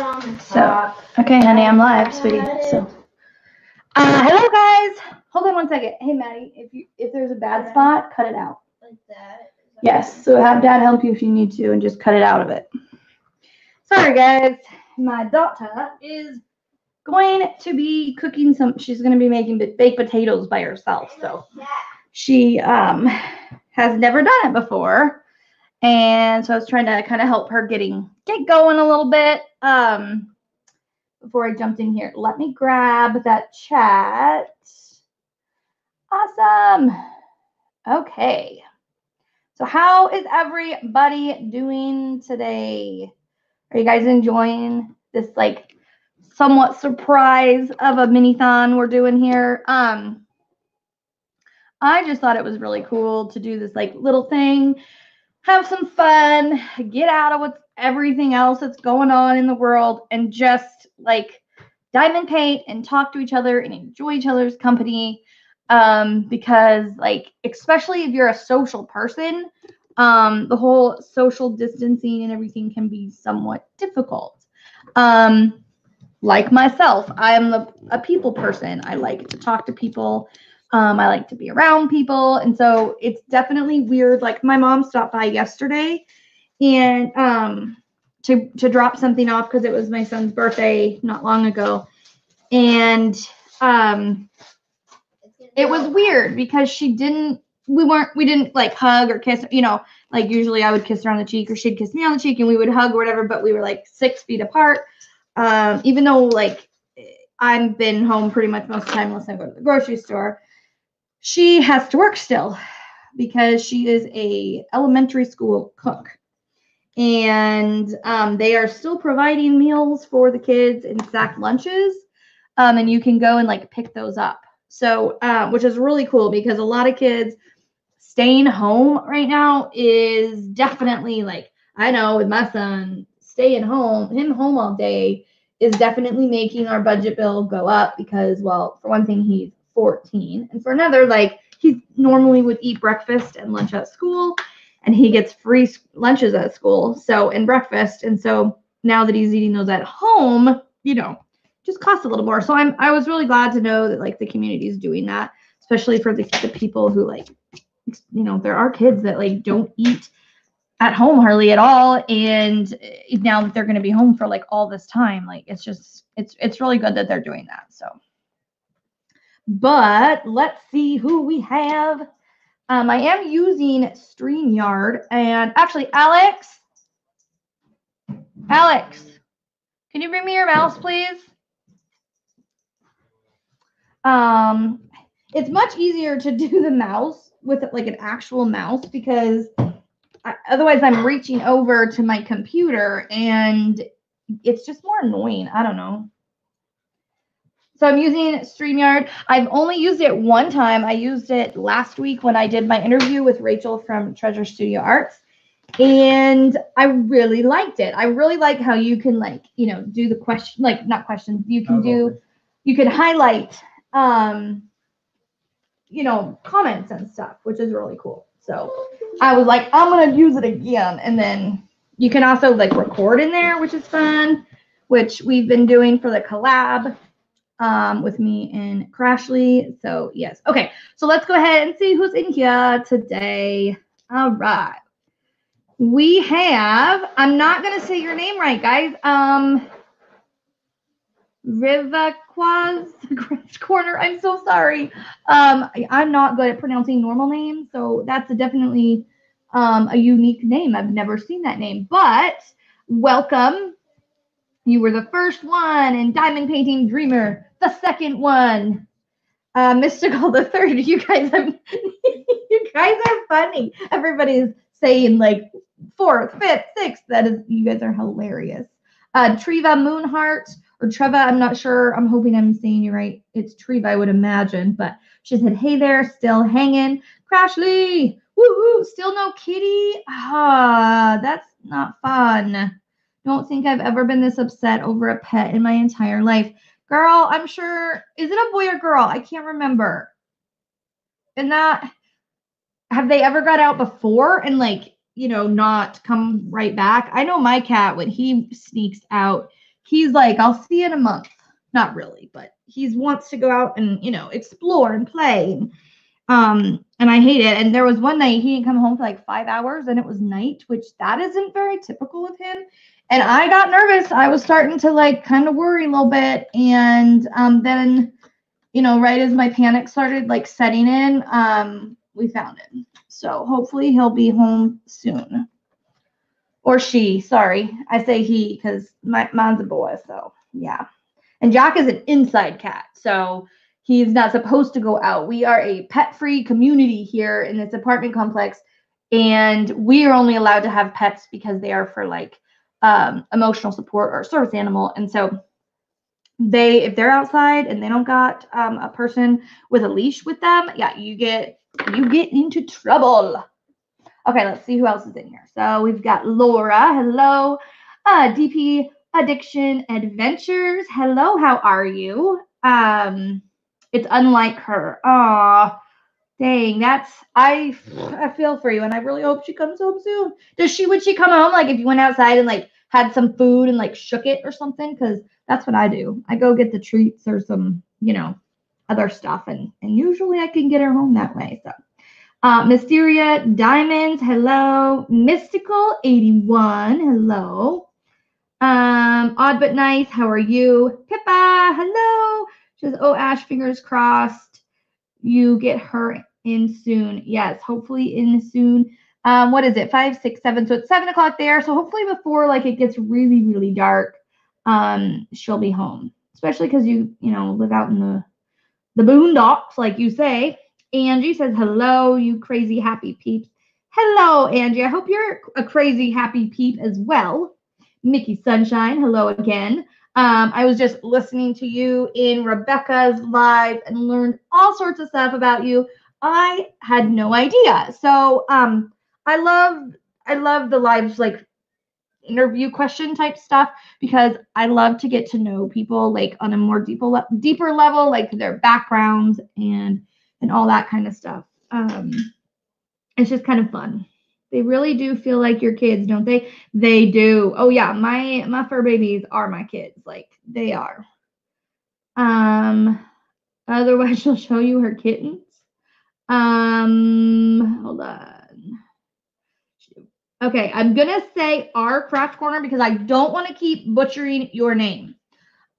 So. Okay, honey, I'm live, sweetie. So, uh, hello guys. Hold on one second. Hey, Maddie, if you if there's a bad spot, cut it out. Yes. So have Dad help you if you need to, and just cut it out of it. Sorry, guys. My daughter is going to be cooking some. She's going to be making baked potatoes by herself. So she um has never done it before, and so I was trying to kind of help her getting get going a little bit. Um, before I jumped in here, let me grab that chat. Awesome. Okay. So how is everybody doing today? Are you guys enjoying this like somewhat surprise of a mini-thon we're doing here? Um I just thought it was really cool to do this like little thing, have some fun, get out of what's everything else that's going on in the world and just like diamond paint and talk to each other and enjoy each other's company. Um, because like especially if you're a social person um, the whole social distancing and everything can be somewhat difficult. Um, like myself i'm the, a people person. I like to talk to people um, i like to be around people. And so it's definitely weird. Like my mom stopped by yesterday and um, to to drop something off because it was my son's birthday not long ago. And um, it was weird because she didn't we weren't we didn't like hug or kiss you know like usually i would kiss her on the cheek or she'd kiss me on the cheek and we would hug or whatever but we were like six feet apart. Um even though like i've been home pretty much most of the time unless i go to the grocery store she has to work still because she is a elementary school cook. And um, they are still providing meals for the kids and sack lunches um, and you can go and like pick those up. So, uh, which is really cool because a lot of kids staying home right now is definitely like, I know with my son staying home, him home all day is definitely making our budget bill go up because, well, for one thing, he's 14. And for another, like, he normally would eat breakfast and lunch at school and he gets free lunches at school. So, and breakfast. And so now that he's eating those at home, you know, just costs a little more. So I'm I was really glad to know that like the community is doing that, especially for the, the people who like you know, there are kids that like don't eat at home hardly at all and eh, now that they're going to be home for like all this time like it's just it's it's really good that they're doing that so but let's see who we have. Um i am using streamyard and actually alex alex can you bring me your mouse please? Um it's much easier to do the mouse with like an actual mouse because I, otherwise i'm reaching over to my computer and it's just more annoying. I don't know so i'm using streamyard. I've only used it one time. I used it last week when i did my interview with rachel from treasure studio arts and i really liked it. I really like how you can like you know do the question like not questions you can do you can highlight um you know comments and stuff which is really cool. So i was like i'm gonna use it again. And then you can also like record in there which is fun which we've been doing for the collab um, with me and crashly so yes okay so let's go ahead and see who's in here today all right we have i'm not gonna say your name right guys um Rivaquaz Corner. I'm so sorry. Um, I, am not good at pronouncing normal names, so that's a definitely um, a unique name. I've never seen that name, but welcome. You were the first one, and Diamond Painting Dreamer, the second one. Uh, Mystical, the third. You guys have, you guys are funny. Everybody's saying like fourth, fifth, sixth. That is, you guys are hilarious. Uh, Triva Moonheart or Treva, I'm not sure. I'm hoping I'm saying you right. It's Treva, I would imagine. But she said, hey there, still hanging. Crashly, woohoo, still no kitty. Ah, that's not fun. Don't think I've ever been this upset over a pet in my entire life. Girl, I'm sure, is it a boy or girl? I can't remember. And that, have they ever got out before and like, you know, not come right back? I know my cat, when he sneaks out, he's like, I'll see you in a month. Not really, but he wants to go out and, you know, explore and play. And, um, and I hate it. And there was one night he didn't come home for like five hours and it was night, which that isn't very typical of him. And I got nervous. I was starting to like kind of worry a little bit. And um, then, you know, right as my panic started like setting in, um, we found him. So hopefully he'll be home soon. Or she, sorry. I say he because my mine's a boy, so yeah. And Jack is an inside cat, so he's not supposed to go out. We are a pet-free community here in this apartment complex, and we are only allowed to have pets because they are for like um, emotional support or service animal. And so they, if they're outside and they don't got um, a person with a leash with them, yeah, you get you get into trouble. Okay, let's see who else is in here. So we've got Laura. Hello. Uh, DP Addiction Adventures. Hello, how are you? Um, it's unlike her. Aw, dang, that's I I feel for you, and I really hope she comes home soon. Does she would she come home like if you went outside and like had some food and like shook it or something? Because that's what I do. I go get the treats or some, you know, other stuff, and and usually I can get her home that way. So. Uh, Mysteria Diamonds, hello. Mystical 81, hello. Um, Odd but Nice, how are you? Pippa, hello. She says, Oh, Ash, fingers crossed. You get her in soon. Yes, hopefully in soon. Um, what is it? Five, six, seven. So it's seven o'clock there. So hopefully before like it gets really, really dark, um, she'll be home. Especially because you, you know, live out in the the boondocks, like you say. Angie says, Hello, you crazy happy peeps. Hello, Angie. I hope you're a crazy happy peep as well. Mickey Sunshine, hello again. Um, I was just listening to you in Rebecca's live and learned all sorts of stuff about you. I had no idea. So um, I love I love the lives like interview question type stuff because I love to get to know people like on a more deeper le- deeper level, like their backgrounds and and all that kind of stuff. Um, it's just kind of fun. They really do feel like your kids, don't they? They do. Oh yeah, my my fur babies are my kids. Like they are. Um otherwise she'll show you her kittens. Um hold on. Okay, I'm gonna say our craft corner because I don't want to keep butchering your name.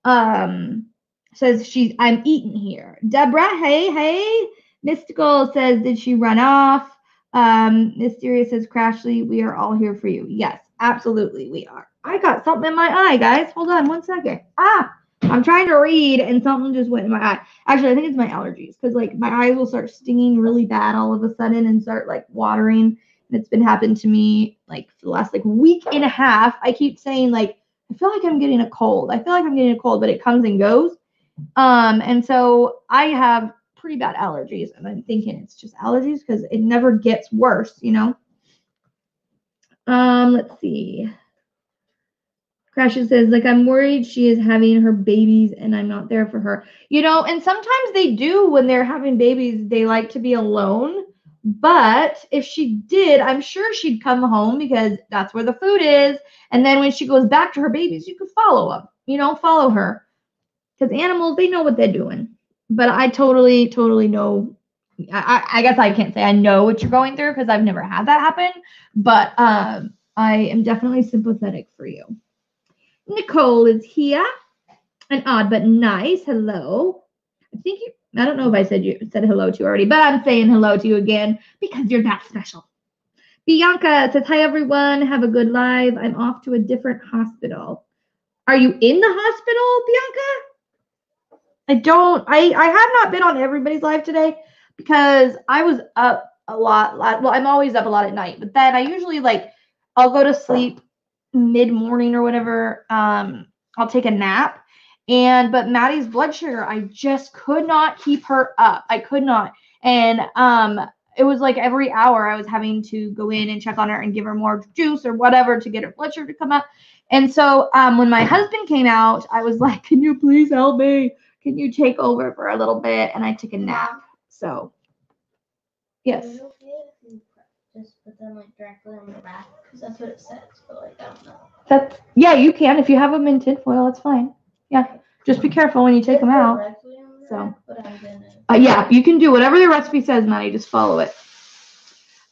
Um says she's I'm eating here. Deborah, hey, hey. Mystical says, did she run off? Um, Mysterious says, Crashly, we are all here for you. Yes, absolutely, we are. I got something in my eye, guys. Hold on one second. Ah, I'm trying to read and something just went in my eye. Actually, I think it's my allergies because like my eyes will start stinging really bad all of a sudden and start like watering. And it's been happening to me like for the last like week and a half. I keep saying like I feel like I'm getting a cold. I feel like I'm getting a cold, but it comes and goes. Um, and so I have pretty bad allergies. And I'm thinking it's just allergies because it never gets worse, you know? Um, let's see. Crashes says, like, I'm worried she is having her babies and I'm not there for her. You know, and sometimes they do when they're having babies, they like to be alone. But if she did, I'm sure she'd come home because that's where the food is. And then when she goes back to her babies, you could follow them, you know, follow her. Because animals, they know what they're doing but I totally, totally know. I, I guess I can't say I know what you're going through because I've never had that happen, but um, I am definitely sympathetic for you. Nicole is here. An odd but nice. Hello. I think you. I don't know if I said you said hello to you already, but I'm saying hello to you again because you're that special. Bianca says, Hi everyone, have a good live. I'm off to a different hospital. Are you in the hospital, Bianca? I don't. I I have not been on everybody's live today because I was up a lot. Well, I'm always up a lot at night, but then I usually like I'll go to sleep mid morning or whatever. Um, I'll take a nap. And but Maddie's blood sugar, I just could not keep her up. I could not. And um, it was like every hour I was having to go in and check on her and give her more juice or whatever to get her blood sugar to come up. And so um, when my husband came out, I was like, "Can you please help me?" can you take over for a little bit? And I took a nap. So, yes. Just put them like directly on the back because that's what it says, but like I don't know. That's yeah, you can if you have them in tinfoil. It's fine. Yeah, just be careful when you take them out. So. Uh, yeah, you can do whatever the recipe says, Maddie. Just follow it.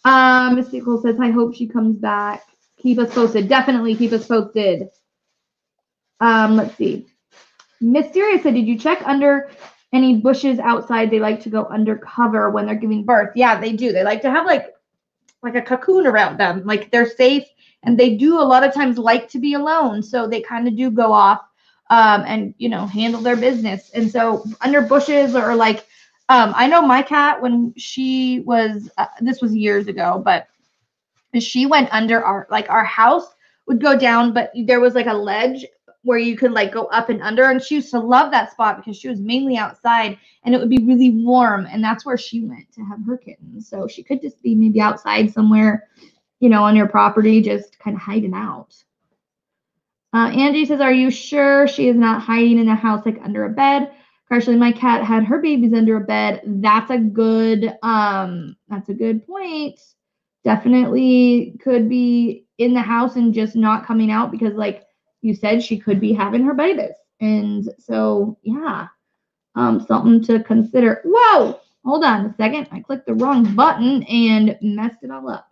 Um, Miss Nicole says, I hope she comes back. Keep us posted. Definitely keep us posted. Um, let's see. Mysterious said, Did you check under any bushes outside? They like to go undercover when they're giving birth. Yeah, they do. They like to have like like a cocoon around them. Like they're safe and they do a lot of times like to be alone. So they kind of do go off um, and you know handle their business. And so under bushes or like um, I know my cat when she was uh, this was years ago, but she went under our like our house would go down, but there was like a ledge where you could like go up and under and she used to love that spot because she was mainly outside and it would be really warm and that's where she went to have her kittens so she could just be maybe outside somewhere you know on your property just kind of hiding out uh, Angie says, Are you sure she is not hiding in the house like under a bed? Actually, my cat had her babies under a bed. That's a good um that's a good point. Definitely could be in the house and just not coming out because like you said she could be having her babies. And so yeah. Um something to consider. Whoa! Hold on a second. I clicked the wrong button and messed it all up.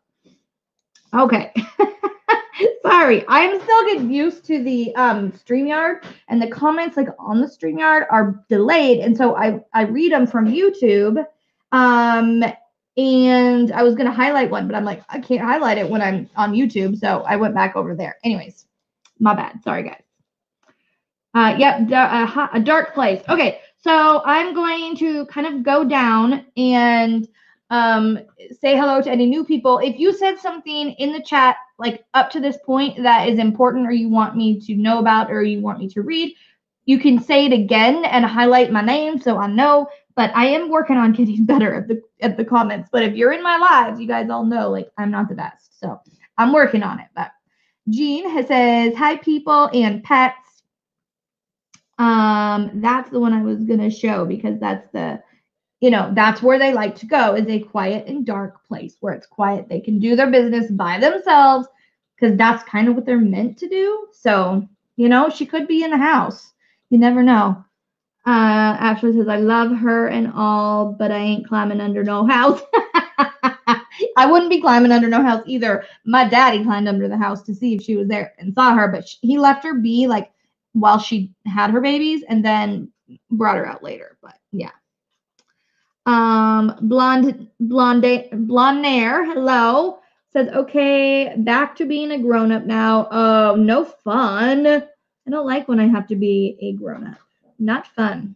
Okay. Sorry, I'm still getting used to the um StreamYard and the comments like on the StreamYard are delayed. And so I, I read them from YouTube. Um and I was gonna highlight one, but I'm like, I can't highlight it when I'm on YouTube. So I went back over there. Anyways, my bad. Sorry, guys. Uh, yep, a, a dark place. Okay, so I'm going to kind of go down and um, say hello to any new people. If you said something in the chat, like up to this point, that is important or you want me to know about or you want me to read, you can say it again and highlight my name so I know. But I am working on getting better at the at the comments. But if you're in my lives, you guys all know like I'm not the best. So I'm working on it. But Jean says, Hi people and pets. Um, that's the one I was gonna show because that's the you know, that's where they like to go is a quiet and dark place where it's quiet. They can do their business by themselves because that's kind of what they're meant to do. So, you know, she could be in the house. You never know. Uh, Ashley says, I love her and all, but I ain't climbing under no house. I wouldn't be climbing under no house either. My daddy climbed under the house to see if she was there and saw her, but she, he left her be like while she had her babies and then brought her out later. But yeah. Um, blonde, blonde, blonde hair. Hello. Says, okay, back to being a grown up now. Oh, no fun. I don't like when I have to be a grown up. Not fun.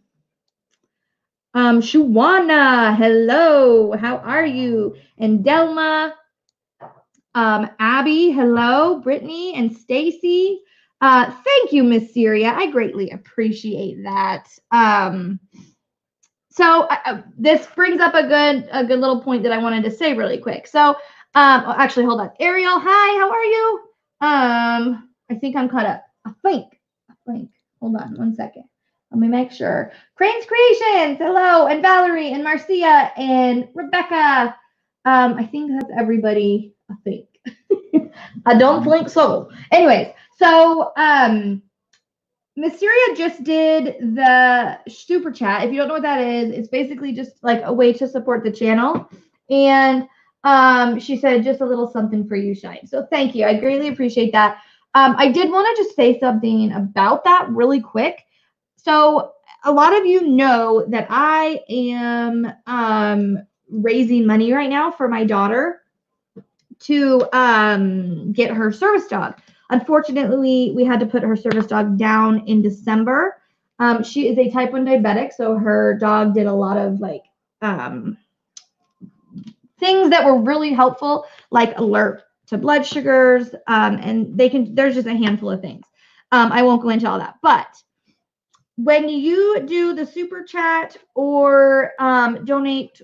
Um, Shuwana, hello. How are you? And Delma, um, Abby, hello. Brittany and Stacy. Uh, thank you, Mysteria. I greatly appreciate that. Um, so uh, this brings up a good a good little point that I wanted to say really quick. So um oh, actually hold on. Ariel, hi, how are you? Um I think I'm caught up. I think. I think. Hold on one second. Let me make sure. Crane's Creations, hello, and Valerie and Marcia and Rebecca. Um, I think that's everybody, I think. I don't think so. Anyways, so um Mysteria just did the super chat. If you don't know what that is, it's basically just like a way to support the channel. And um, she said just a little something for you, Shine. So thank you. I greatly appreciate that. Um, I did want to just say something about that really quick. So a lot of you know that I am um, raising money right now for my daughter to um, get her service dog. Unfortunately, we had to put her service dog down in December. Um, she is a type 1 diabetic, so her dog did a lot of like um, things that were really helpful, like alert to blood sugars, um, and they can. There's just a handful of things. Um, I won't go into all that, but when you do the super chat or um, donate,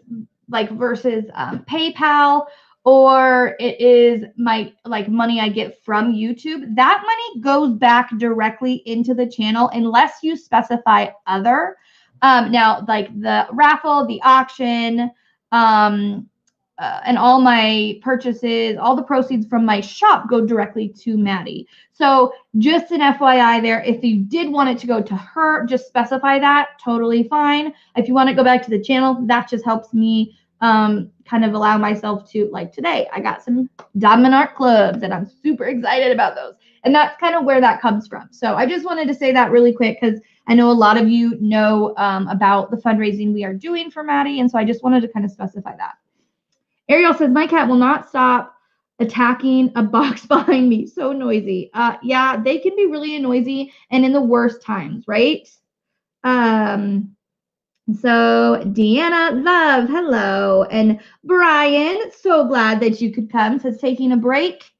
like versus um, PayPal or it is my like money I get from YouTube, that money goes back directly into the channel unless you specify other. Um, now, like the raffle, the auction, um, uh, and all my purchases, all the proceeds from my shop go directly to Maddie. So just an FYI there, if you did want it to go to her, just specify that. Totally fine. If you want to go back to the channel, that just helps me um, kind of allow myself to, like today, I got some Diamond Art Clubs and I'm super excited about those. And that's kind of where that comes from. So I just wanted to say that really quick because I know a lot of you know um, about the fundraising we are doing for Maddie. And so I just wanted to kind of specify that. Ariel says, My cat will not stop attacking a box behind me. So noisy. Uh, yeah, they can be really noisy and in the worst times, right? Um, so Deanna Love, hello. And Brian, so glad that you could come. Says taking a break.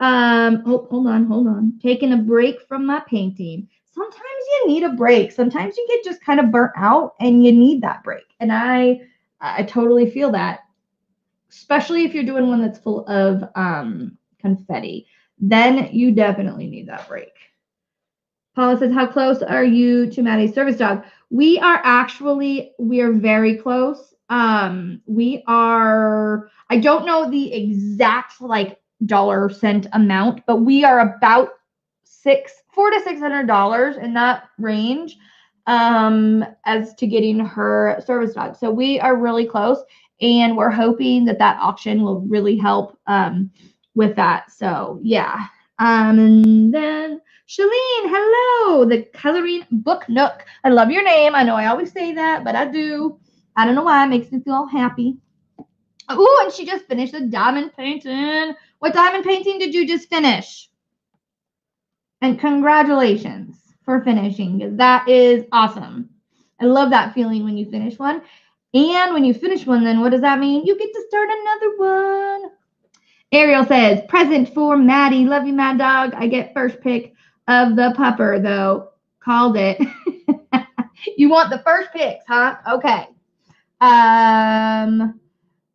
Um, oh, hold on, hold on. Taking a break from my painting. Sometimes you need a break. Sometimes you get just kind of burnt out and you need that break. And I I totally feel that especially if you're doing one that's full of um, confetti, then you definitely need that break. Paula says, how close are you to Maddie's service dog? We are actually, we are very close. Um, we are, I don't know the exact like dollar cent amount, but we are about six, four to six hundred dollars in that range um as to getting her service dog. So we are really close and we're hoping that that auction will really help um, with that. So yeah. Um, and then Shalene, hello, the coloring book nook. I love your name. I know I always say that, but I do. I don't know why. It makes me feel all happy. Oh, and she just finished the diamond painting. What diamond painting did you just finish? And congratulations for finishing that is awesome. I love that feeling when you finish one. And when you finish one, then what does that mean? You get to start another one. Ariel says, present for Maddie. Love you, Mad Dog. I get first pick of the pupper, though. Called it. you want the first picks, huh? Okay. Um,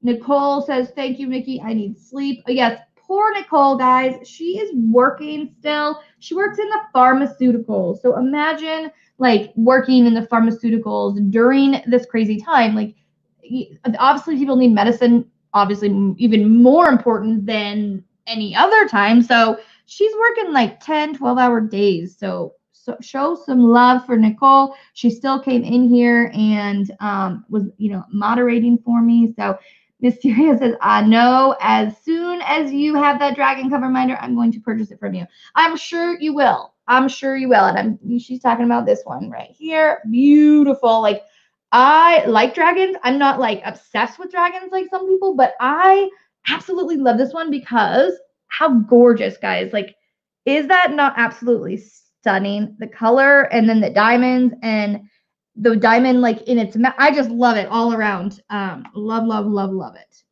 Nicole says, thank you, Mickey. I need sleep. Oh, yes, poor Nicole, guys. She is working still. She works in the pharmaceuticals. So imagine like working in the pharmaceuticals during this crazy time like obviously people need medicine obviously even more important than any other time so she's working like 10 12 hour days so so show some love for nicole she still came in here and um, was you know moderating for me so Mysteria says, I know as soon as you have that dragon cover minder, I'm going to purchase it from you. I'm sure you will. I'm sure you will. And I'm she's talking about this one right here. Beautiful. Like I like dragons. I'm not like obsessed with dragons like some people, but I absolutely love this one because how gorgeous, guys. Like, is that not absolutely stunning? The color and then the diamonds and the diamond like in its I just love it all around. Um, love, love, love, love it.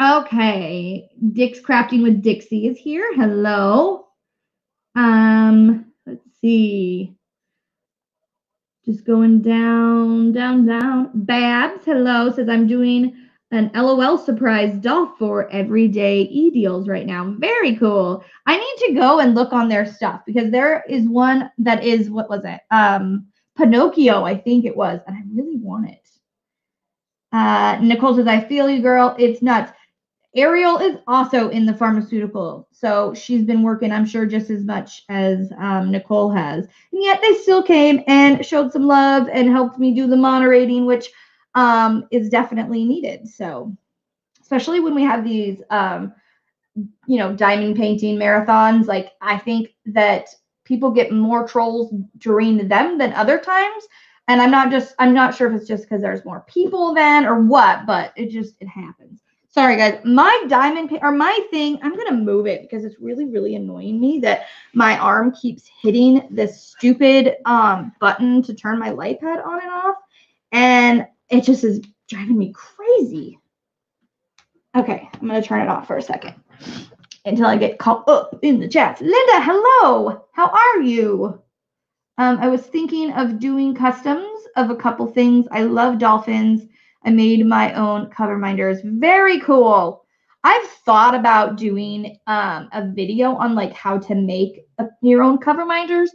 Okay, Dick's Crafting with Dixie is here. Hello. Um, let's see. Just going down, down, down. Babs, hello, says I'm doing an LOL surprise doll for everyday e deals right now. Very cool. I need to go and look on their stuff because there is one that is what was it? Um, Pinocchio, I think it was, and I really want it. Uh, Nicole says, I feel you, girl. It's nuts. Ariel is also in the pharmaceutical. So she's been working, I'm sure, just as much as um, Nicole has. And yet they still came and showed some love and helped me do the moderating, which um, is definitely needed. So, especially when we have these, um, you know, diamond painting marathons, like I think that people get more trolls during them than other times. And I'm not just, I'm not sure if it's just because there's more people then or what, but it just, it happens. Sorry, guys. My diamond or my thing, I'm going to move it because it's really, really annoying me that my arm keeps hitting this stupid um, button to turn my light pad on and off. And it just is driving me crazy. Okay, I'm going to turn it off for a second until I get caught up in the chat. Linda, hello. How are you? Um, I was thinking of doing customs of a couple things. I love dolphins I made my own cover minders. Very cool. I've thought about doing um, a video on like how to make a, your own cover minders.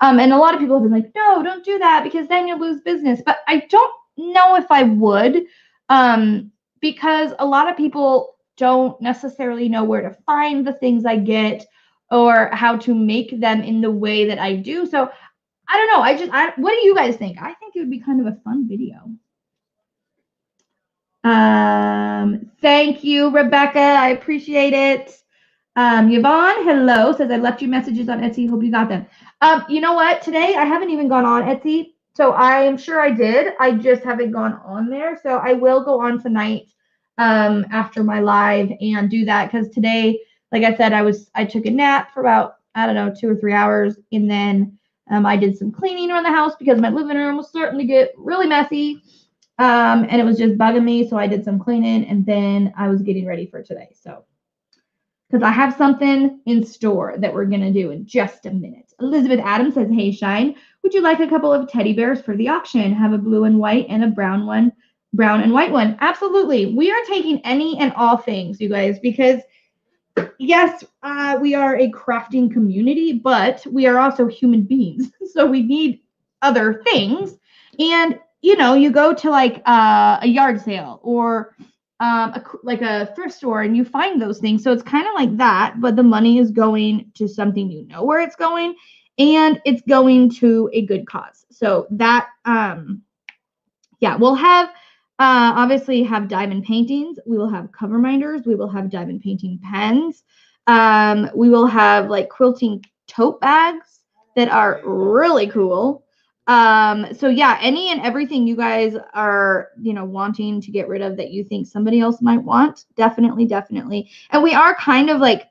Um, and a lot of people have been like, no, don't do that because then you'll lose business. But I don't know if I would. Um, because a lot of people don't necessarily know where to find the things I get or how to make them in the way that I do. So I don't know. I just, I, what do you guys think? I think it would be kind of a fun video. Um, thank you, Rebecca. I appreciate it. Um, Yvonne, hello, says I left you messages on Etsy. Hope you got them. Um, you know what? Today I haven't even gone on Etsy. So I am sure I did. I just haven't gone on there. So I will go on tonight um, after my live and do that because today, like I said, I was I took a nap for about I don't know two or three hours, and then um, I did some cleaning around the house because my living room was starting to get really messy, um, and it was just bugging me. So I did some cleaning, and then I was getting ready for today. So because I have something in store that we're gonna do in just a minute. Elizabeth Adams says, "Hey Shine, would you like a couple of teddy bears for the auction? Have a blue and white and a brown one." brown and white one. Absolutely. We are taking any and all things, you guys, because yes, uh, we are a crafting community, but we are also human beings. So we need other things. And, you know, you go to like uh, a yard sale or um, a, like a thrift store and you find those things. So it's kind of like that, but the money is going to something you know where it's going and it's going to a good cause. So that, um, yeah, we'll have uh, obviously, have diamond paintings. We will have cover minders. We will have diamond painting pens. Um, we will have like quilting tote bags that are really cool. Um, so yeah, any and everything you guys are, you know, wanting to get rid of that you think somebody else might want, definitely, definitely. And we are kind of like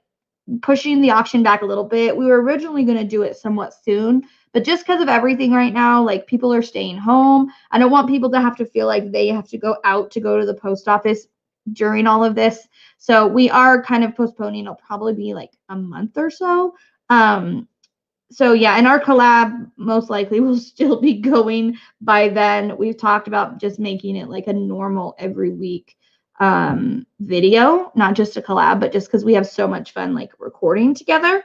pushing the auction back a little bit. We were originally going to do it somewhat soon, but just because of everything right now, like people are staying home. I don't want people to have to feel like they have to go out to go to the post office during all of this. So we are kind of postponing. It'll probably be like a month or so. Um, so yeah, and our collab most likely will still be going by then. We've talked about just making it like a normal every week um video, not just a collab, but just because we have so much fun like recording together.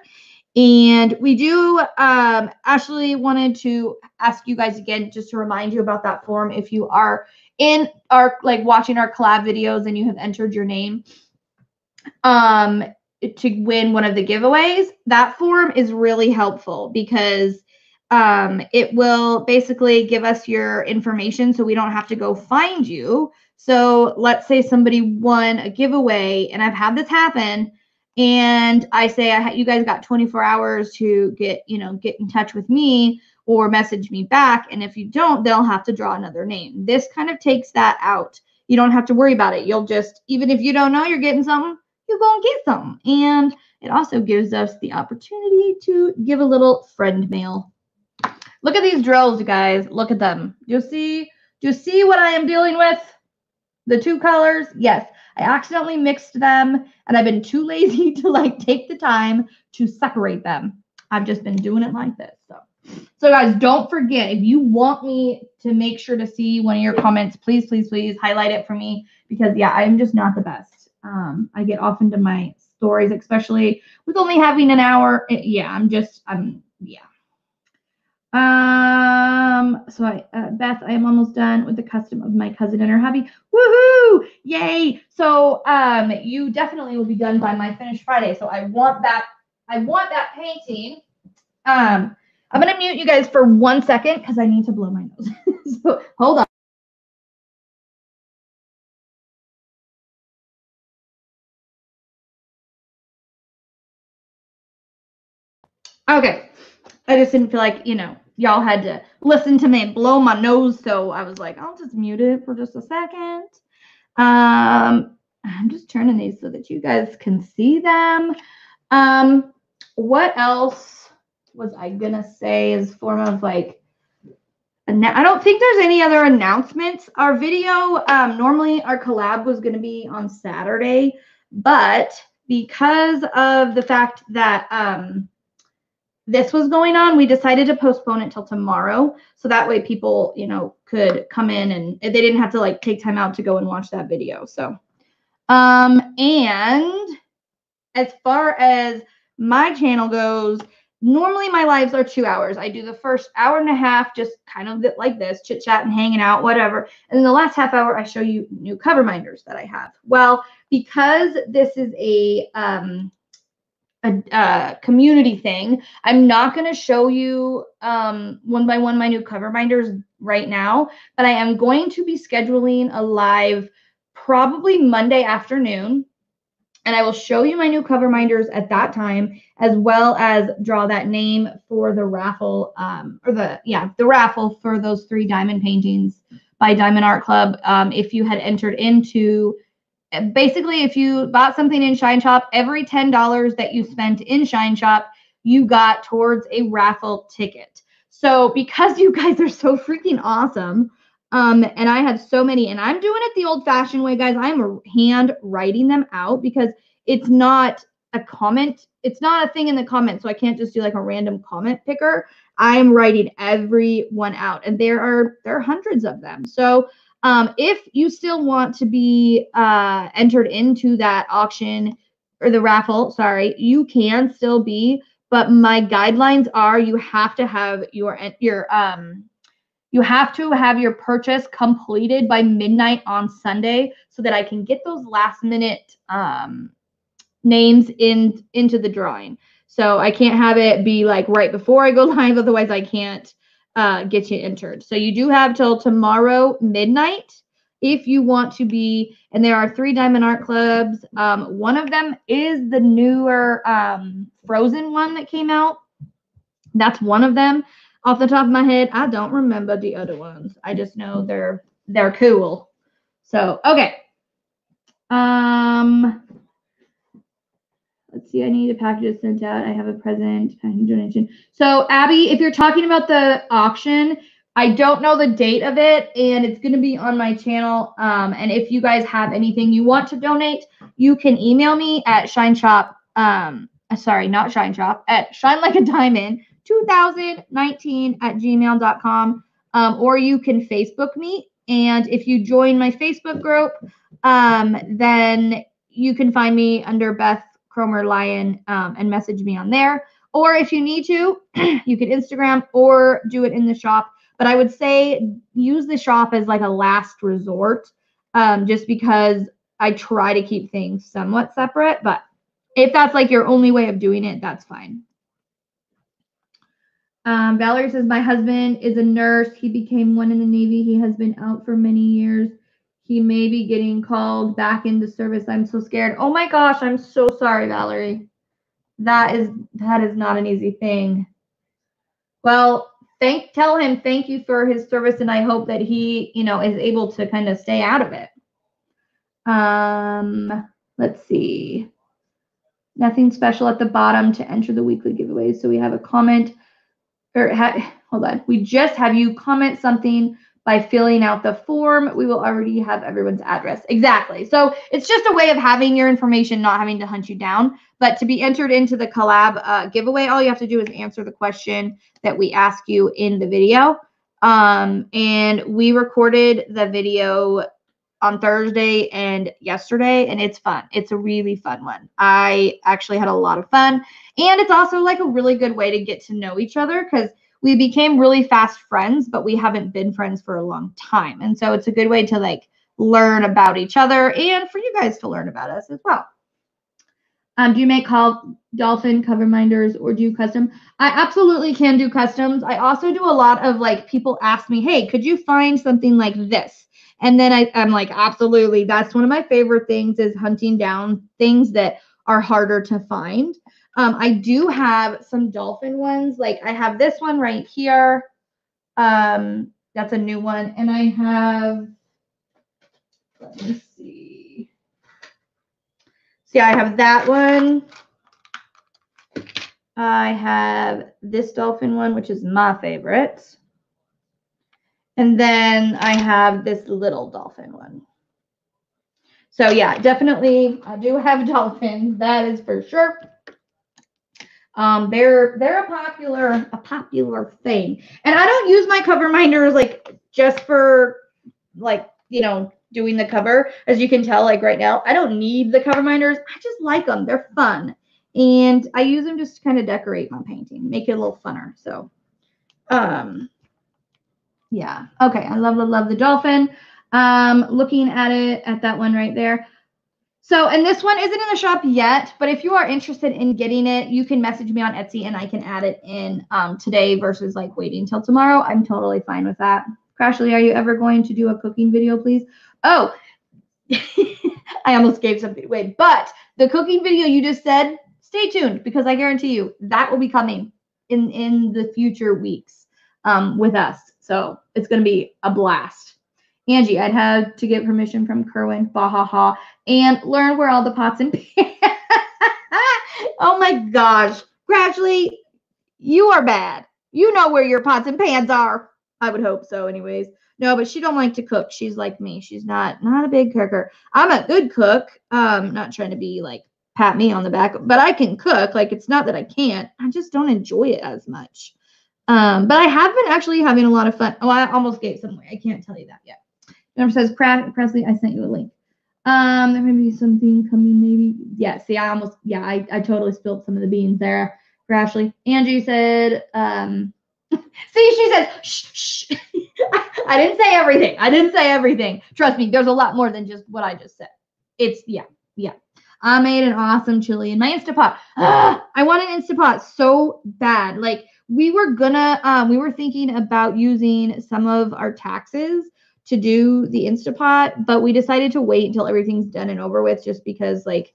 And we do um, actually wanted to ask you guys again, just to remind you about that form. If you are in our like watching our collab videos and you have entered your name um, to win one of the giveaways, that form is really helpful because um, it will basically give us your information so we don't have to go find you. So let's say somebody won a giveaway, and I've had this happen and I say, I ha- you guys got 24 hours to get, you know, get in touch with me or message me back. And if you don't, they'll have to draw another name. This kind of takes that out. You don't have to worry about it. You'll just, even if you don't know you're getting something, you go and get something. And it also gives us the opportunity to give a little friend mail. Look at these drills, you guys. Look at them. You see? Do you see what I am dealing with? The two colors? Yes. I accidentally mixed them and I've been too lazy to like take the time to separate them. I've just been doing it like this. So, so guys, don't forget if you want me to make sure to see one of your comments, please, please, please highlight it for me because yeah, I'm just not the best. Um, I get off into my stories, especially with only having an hour. It, yeah, I'm just, I'm, yeah. Um, so I, uh, Beth, I am almost done with the custom of my cousin and her hubby. Woohoo! Yay! So, um, you definitely will be done by my finish Friday. So I want that, I want that painting. Um, I'm gonna mute you guys for one second because I need to blow my nose. so hold on. Okay. I just didn't feel like, you know, y'all had to listen to me and blow my nose. So I was like, I'll just mute it for just a second. Um, I'm just turning these so that you guys can see them. Um, what else was I gonna say as form of like I don't think there's any other announcements. Our video, um, normally our collab was going to be on Saturday, but because of the fact that um, this was going on, we decided to postpone it till tomorrow. So that way people, you know, could come in and they didn't have to like take time out to go and watch that video. So, um, and as far as my channel goes, normally my lives are two hours. I do the first hour and a half, just kind of like this, chit chat and hanging out, whatever. And then the last half hour, I show you new cover minders that I have. Well, because this is a um, a, a community thing, I'm not going to show you um, one by one my new cover minders right now, but I am going to be scheduling a live probably Monday afternoon and I will show you my new cover minders at that time, as well as draw that name for the raffle, um, or the, yeah, the raffle for those three diamond paintings by Diamond Art Club. Um, if you had entered into, basically, if you bought something in Shine Shop, every $10 that you spent in Shine Shop, you got towards a raffle ticket. So because you guys are so freaking awesome, um, and I have so many, and I'm doing it the old fashioned way, guys. I'm hand writing them out because it's not a comment. It's not a thing in the comments. So I can't just do like a random comment picker. I'm writing every one out. And there are there are hundreds of them. So um, if you still want to be uh, entered into that auction or the raffle, sorry, you can still be. But my guidelines are you have to have your your um you have to have your purchase completed by midnight on Sunday so that I can get those last minute um, names in into the drawing. So I can't have it be like right before I go live, otherwise I can't uh, get you entered. So you do have till tomorrow midnight if you want to be. And there are three Diamond Art Clubs. Um, one of them is the newer um, Frozen one that came out. That's one of them off the top of my head, I don't remember the other ones. I just know they're they're cool. So okay. Um see, I need a package sent out. I have a present, I donation. So Abby, if you're talking about the auction, I don't know the date of it, and it's going to be on my channel. Um, and if you guys have anything you want to donate, you can email me at Shine Shop. Um, sorry, not Shine Shop at Shine Like a Diamond 2019 at gmail.com. Um, or you can Facebook me. And if you join my Facebook group, um, then you can find me under Beth Cromer Lyon um, and message me on there. Or if you need to, you can Instagram or do it in the shop. But I would say use the shop as like a last resort, um, just because I try to keep things somewhat separate. But if that's like your only way of doing it, that's fine. Um, Valerie says, My husband is a nurse. He became one in the Navy. He has been out for many years. He may be getting called back into service. I'm so scared. Oh my gosh, I'm so sorry, Valerie. That is that is not an easy thing. Well, thank tell him thank you for his service and I hope that he, you know, is able to kind of stay out of it. Um, let's see. Nothing special at the bottom to enter the weekly giveaways. So we have a comment or ha, hold on, we just have you comment something by filling out the form. We will already have everyone's address. Exactly. So it's just a way of having your information, not having to hunt you down. But to be entered into the collab uh, giveaway, all you have to do is answer the question that we ask you in the video. Um, and we recorded the video on Thursday and yesterday, and it's fun. It's a really fun one. I actually had a lot of fun. And it's also like a really good way to get to know each other because we became really fast friends, but we haven't been friends for a long time. And so it's a good way to like learn about each other and for you guys to learn about us as well. Um, do you make call dolphin cover minders or do you custom? I absolutely can do customs. I also do a lot of like people ask me, hey, could you find something like this? And then I, I'm like, absolutely. That's one of my favorite things is hunting down things that are harder to find. Um, I do have some dolphin ones. Like I have this one right here. Um, that's a new one. And I have, let me see. See, I have that one. I have this dolphin one, which is my favorite. And then I have this little dolphin one. So yeah, definitely I do have dolphins. That is for sure. Um, they're they're a popular a popular thing, and I don't use my cover minders like just for like you know doing the cover. As you can tell, like right now, I don't need the cover minders. I just like them. They're fun, And I use them just to kind of decorate my painting, make it a little funner. So, um, yeah. Okay. I love, love, love the dolphin. Um, looking at it, at that one right there. So, and this one isn't in the shop yet, but if you are interested in getting it, you can message me on Etsy and I can add it in um, today versus like waiting till tomorrow. I'm totally fine with that. Crashly, are you ever going to do a cooking video, please? Oh, I almost gave something away, but the cooking video you just said, stay tuned because I guarantee you that will be coming in in the future weeks um, with us. So it's going to be a blast. Angie, I'd have to get permission from Kerwin, bahaha, and learn where all the pots and pans. Are. Oh my gosh. Gradually, you are bad. You know where your pots and pans are. I would hope so, anyways. No, but she don't like to cook. She's like me. She's not not a big cooker. I'm a good cook. Um, not trying to be like pat me on the back, but I can cook. Like it's not that I can't. I just don't enjoy it as much. Um, but I have been actually having a lot of fun. Oh, I almost gave some away. I can't tell you that yet. Jennifer says, Presley, I sent you a link. Um, there may be something coming, maybe. Yeah, see, I almost, yeah, I, I totally spilled some of the beans there for Ashley. Angie said, um, see, she says, shh, shh. I didn't say everything. I didn't say everything. Trust me, there's a lot more than just what I just said. It's, yeah, yeah. I made an awesome chili in my Instapot. Ah, I want an Instapot so bad. Like, we were gonna, um, we were thinking about using some of our taxes to do the Instapot, but we decided to wait until everything's done and over with just because like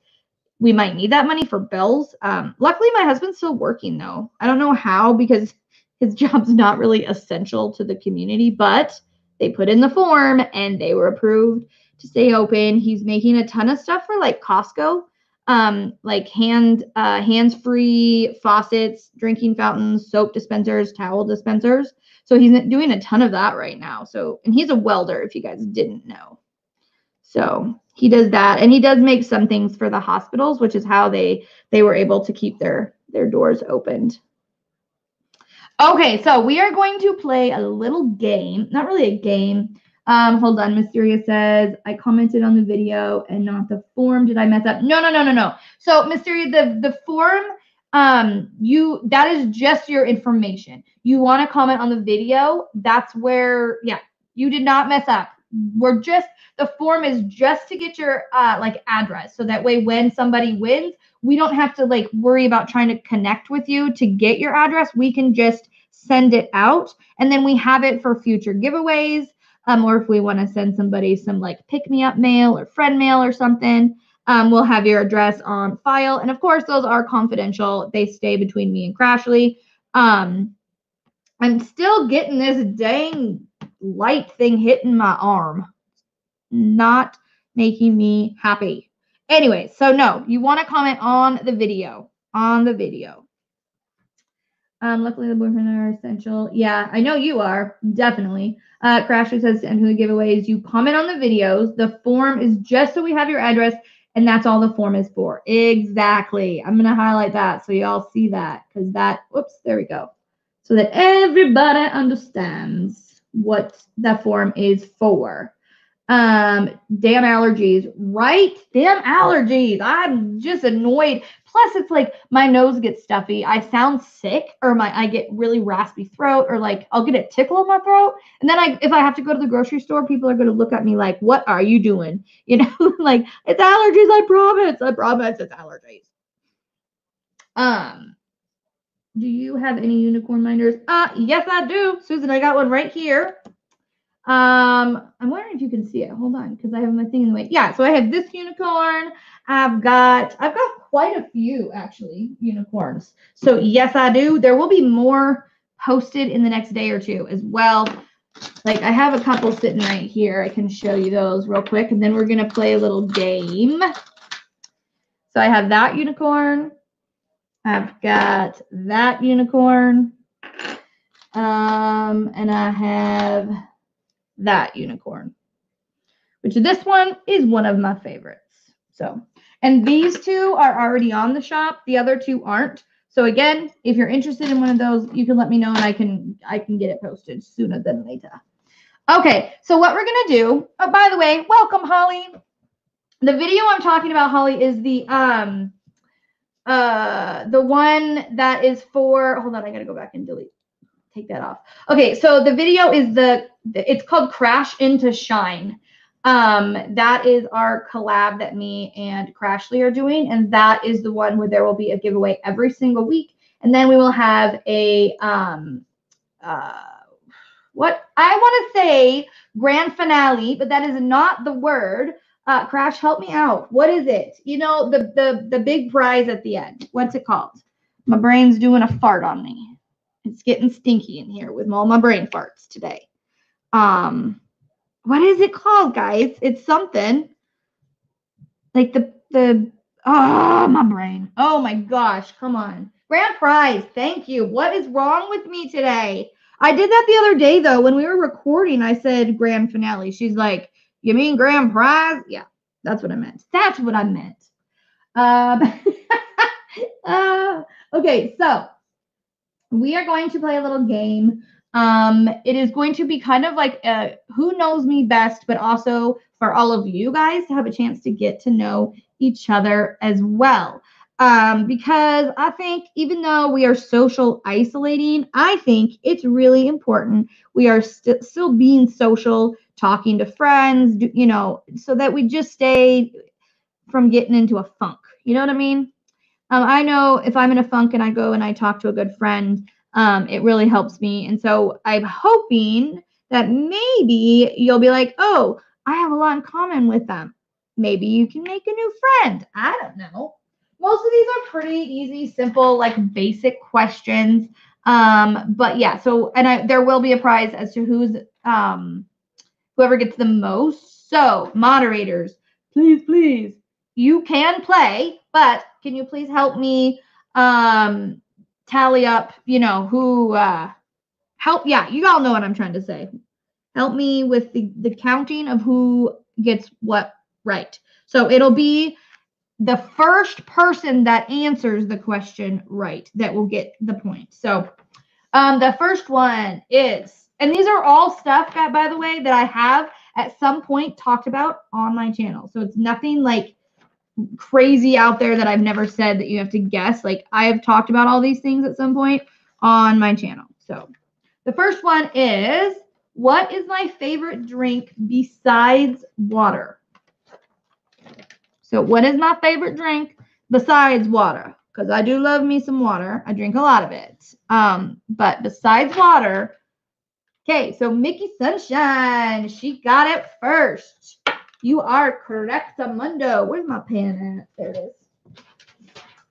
we might need that money for bills. Um, luckily my husband's still working though. I don't know how because his job's not really essential to the community, but they put in the form and they were approved to stay open. He's making a ton of stuff for like Costco, um, like hand uh, hands-free faucets, drinking fountains, soap dispensers, towel dispensers. So he's doing a ton of that right now. So, and he's a welder, if you guys didn't know. So he does that, and he does make some things for the hospitals, which is how they they were able to keep their their doors opened. Okay, so we are going to play a little game. Not really a game. Um, hold on. Mysteria says, I commented on the video and not the form. Did I mess up? No, no, no, no, no. So Mysteria, the, the form um you that is just your information you want to comment on the video that's where yeah you did not mess up we're just the form is just to get your uh like address so that way when somebody wins we don't have to like worry about trying to connect with you to get your address we can just send it out and then we have it for future giveaways um or if we want to send somebody some like pick me up mail or friend mail or something um, we'll have your address on file. And of course, those are confidential. They stay between me and Crashly. Um, I'm still getting this dang light thing hitting my arm. Not making me happy. Anyway, so no, you want to comment on the video. On the video. Um, luckily the boyfriend are essential. Yeah, I know you are. Definitely. Uh, Crashly says to enter the giveaways, you comment on the videos. The form is just so we have your address and that's all the form is for. Exactly. I'm going to highlight that so y'all see that because that, whoops, there we go. So that everybody understands what that form is for. Um, damn allergies, right? Damn allergies. I'm just annoyed. Plus, it's like my nose gets stuffy. I sound sick, or my I get really raspy throat, or like I'll get a tickle in my throat. And then I if I have to go to the grocery store, people are gonna look at me like, what are you doing? You know, like it's allergies, I promise. I promise it's allergies. Um, do you have any unicorn minders? Uh yes, I do. Susan, I got one right here. Um, I'm wondering if you can see it. Hold on, because I have my thing in the way. Yeah, so I have this unicorn. I've got I've got quite a few actually unicorns. So yes, I do. There will be more posted in the next day or two as well. Like I have a couple sitting right here. I can show you those real quick, and then we're gonna play a little game. So I have that unicorn. I've got that unicorn. Um, and I have that unicorn, which this one is one of my favorites. So, and these two are already on the shop. The other two aren't. So again, if you're interested in one of those, you can let me know and I can I can get it posted sooner than later. Okay, so what we're gonna do. Oh, by the way, welcome Holly. The video I'm talking about, Holly, is the um uh the one that is for hold on, I gotta go back and delete. Take that off. Okay, so the video is the it's called Crash into Shine. Um, that is our collab that me and Crashly are doing, and that is the one where there will be a giveaway every single week, and then we will have a um uh what I want to say grand finale, but that is not the word. Uh, Crash, help me out. What is it? You know, the the the big prize at the end. What's it called? My brain's doing a fart on me. It's getting stinky in here with all my brain farts today. Um, what is it called, guys? It's something like the the oh my brain. Oh my gosh, come on. Grand prize. Thank you. What is wrong with me today? I did that the other day though. When we were recording, I said grand finale. She's like, you mean grand prize? Yeah, that's what I meant. That's what I meant. Um, uh, okay, so we are going to play a little game. Um, it is going to be kind of like a who knows me best, but also for all of you guys to have a chance to get to know each other as well. Um, because I think even though we are social isolating, I think it's really important we are st- still being social talking to friends, you know, so that we just stay from getting into a funk. You know what I mean? Um, I know if I'm in a funk and I go and I talk to a good friend, um, it really helps me. And so I'm hoping that maybe you'll be like, oh, I have a lot in common with them. Maybe you can make a new friend. I don't know. Most of these are pretty easy, simple, like basic questions. Um, but yeah, so and I there will be a prize as to who's um whoever gets the most. So, moderators, please, please, you can play, but can you please help me um, tally up, you know, who uh, help? Yeah, you all know what I'm trying to say. Help me with the, the counting of who gets what right. So it'll be the first person that answers the question right that will get the point. So um, the first one is and these are all stuff that, by the way, that I have at some point talked about on my channel. So it's nothing like crazy out there that I've never said that you have to guess. Like I have talked about all these things at some point on my channel. So the first one is what is my favorite drink besides water? So what is my favorite drink besides water? Because I do love me some water. I drink a lot of it. Um, but besides water, Okay, so Mickey Sunshine, she got it first. You are correct, Mundo. Where's my pen at? There it is.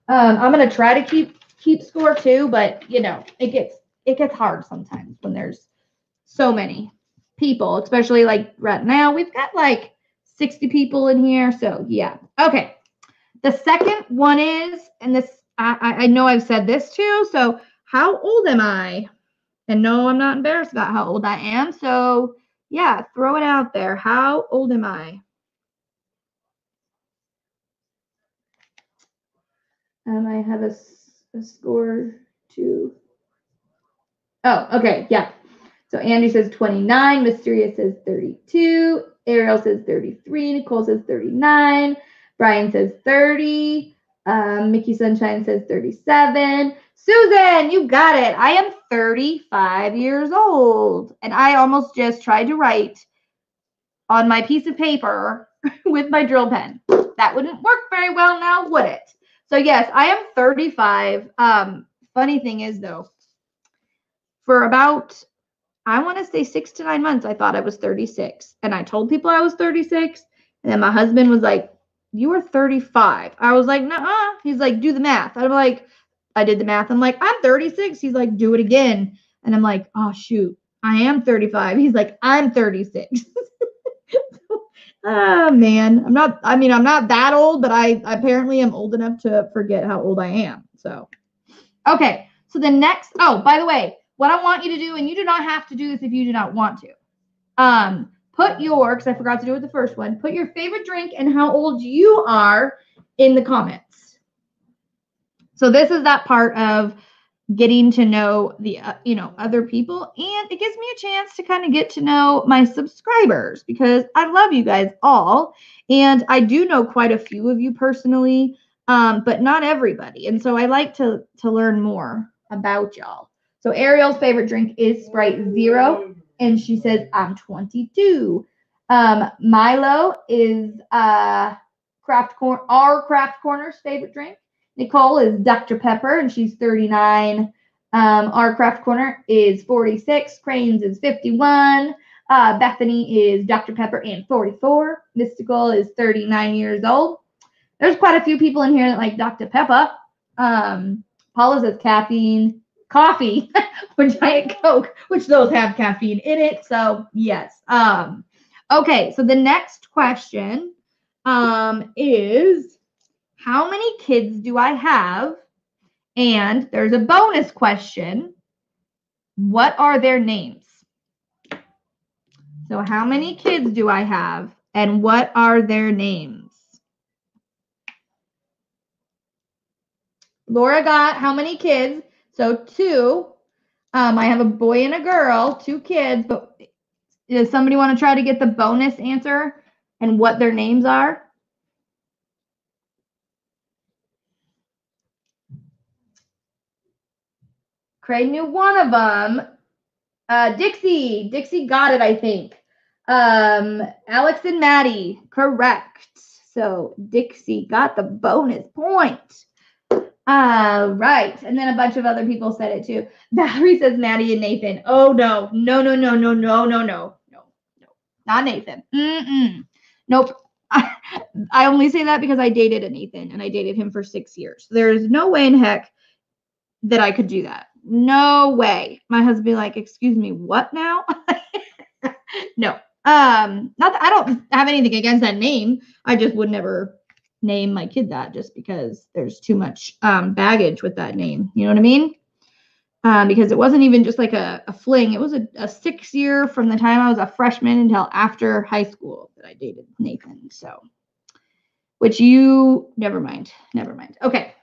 Um, I'm gonna try to keep keep score too, but you know, it gets it gets hard sometimes when there's so many people, especially like right now. We've got like 60 people in here. So yeah. Okay. The second one is, and this I, I know I've said this too. So how old am I? And no, I'm not embarrassed about how old I am. So, yeah, throw it out there. How old am I? Um, I have a, a score to. Oh, okay. Yeah. So Andy says 29. Mysteria says 32. Ariel says 33. Nicole says 39. Brian says 30. Um, Mickey Sunshine says 37. Susan, you got it. I am 35 years old. And I almost just tried to write on my piece of paper with my drill pen. That wouldn't work very well now, would it? So, yes, I am 35. Um, funny thing is, though, for about, I want to say six to nine months, I thought I was 36. And I told people I was 36. And then my husband was like, You are 35. I was like, Nah. He's like, Do the math. I'm like, I did the math. I'm like, I'm 36. He's like, do it again. And I'm like, oh, shoot, I am 35. He's like, I'm 36. oh, man. I'm not, I mean, I'm not that old, but I apparently am old enough to forget how old I am. So, okay. So the next, oh, by the way, what I want you to do, and you do not have to do this if you do not want to. Um, put your, because I forgot to do it the first one, put your favorite drink and how old you are in the comments. So this is that part of getting to know the uh, you know other people and it gives me a chance to kind of get to know my subscribers because I love you guys all and I do know quite a few of you personally um, but not everybody. And so I like to to learn more about y'all. So Ariel's favorite drink is Sprite Zero, and she says I'm 22. Um, Milo is uh, craft corner, our craft corner's favorite drink. Nicole is Dr. Pepper, and she's 39. Um, our craft corner is 46. Cranes is 51. Uh, Bethany is Dr. Pepper and 44. Mystical is 39 years old. There's quite a few people in here that like Dr. Pepper. Um, Paula says caffeine, coffee, or Giant Coke, which those have caffeine in it. So yes. Um, okay, so the next question um, is how many kids do I have? And there's a bonus question. What are their names? So, how many kids do I have? And what are their names? Laura got how many kids? So, two. Um, I have a boy and a girl, two kids, but does somebody want to try to get the bonus answer and what their names are? Craig knew one of them. Uh, Dixie. Dixie got it, I think. Um, Alex and Maddie. Correct. So Dixie got the bonus point. All right. And then a bunch of other people said it too. Valerie says Maddie and Nathan. Oh, no. No, no, no, no, no, no, no. No, no. Not Nathan. Mm-mm. Nope. I, I only say that because I dated a Nathan and I dated him for six years. There's no way in heck that I could do that. No way. My husband be like, excuse me, what now? no. Um, not that I don't have anything against that name. I just would never name my kid that just because there's too much um, baggage with that name. You know what I mean? Um, because it wasn't even just like a, a fling. It was a, a six year from the time I was a freshman until after high school that I dated Nathan. So, which you never mind, never mind. Okay.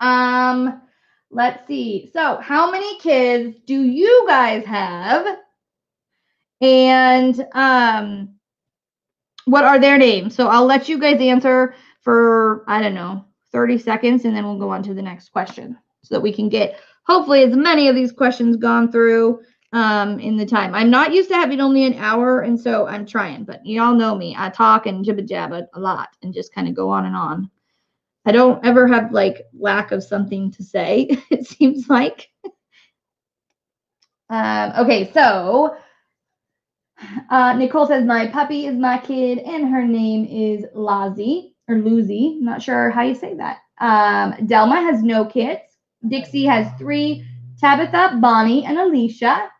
Um, Let's see. So, how many kids do you guys have? And um what are their names? So, I'll let you guys answer for I don't know, 30 seconds and then we'll go on to the next question so that we can get hopefully as many of these questions gone through um in the time. I'm not used to having only an hour and so I'm trying, but y'all know me. I talk and jibba jabba a lot and just kind of go on and on. I don't ever have like lack of something to say, it seems like. um, okay, so uh, Nicole says, My puppy is my kid, and her name is Lazi or Lucy. I'm not sure how you say that. Um, Delma has no kids. Dixie has three Tabitha, Bonnie, and Alicia.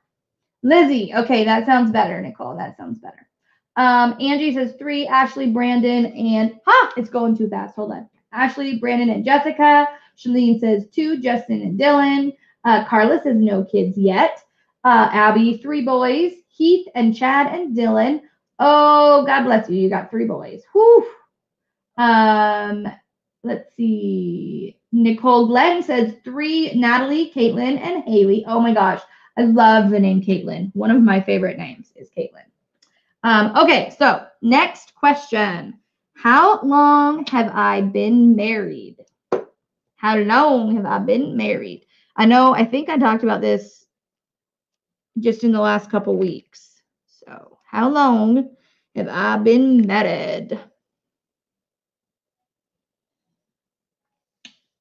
Lizzie. Okay, that sounds better, Nicole. That sounds better. Um, Angie says three, Ashley, Brandon, and ha, it's going too fast. Hold on. Ashley, Brandon, and Jessica. Shalene says two, Justin and Dylan. Uh, Carla says no kids yet. Uh, Abby, three boys. Heath and Chad and Dylan. Oh, God bless you. You got three boys. Whew. Um, let's see. Nicole Glenn says three, Natalie, Caitlin, and Haley. Oh my gosh. I love the name Caitlin. One of my favorite names is Caitlin. Um, okay, so next question. How long have I been married? How long have I been married? I know, I think I talked about this just in the last couple weeks. So, how long have I been married?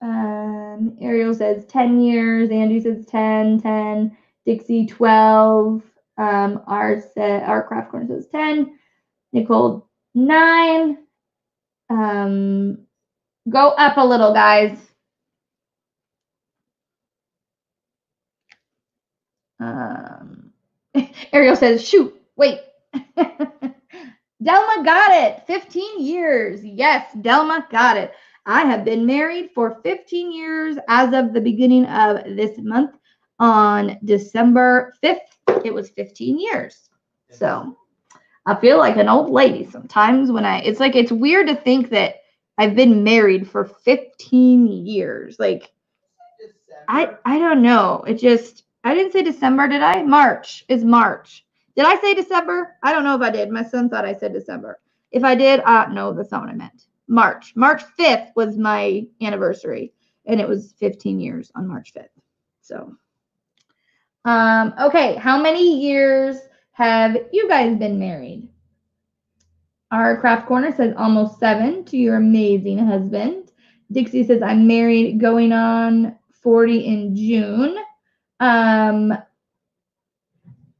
Um, Ariel says 10 years. Andy says 10, 10. Dixie 12. Um, our, set, our craft corner says 10. Nicole 9. Um, go up a little, guys. Um, Ariel says, shoot, wait. Delma got it. 15 years. Yes, Delma got it. I have been married for 15 years as of the beginning of this month on December 5th. It was 15 years. So I feel like an old lady sometimes when I it's like it's weird to think that I've been married for 15 years. Like I I don't know. It just I didn't say December, did I? March is March. Did I say December? I don't know if I did. My son thought I said December. If I did, uh no, that's not what I meant. March. March 5th was my anniversary, and it was 15 years on March 5th. So, um, okay, how many years have you guys been married? Our craft corner says almost seven to your amazing husband. Dixie says I'm married, going on 40 in June. Um,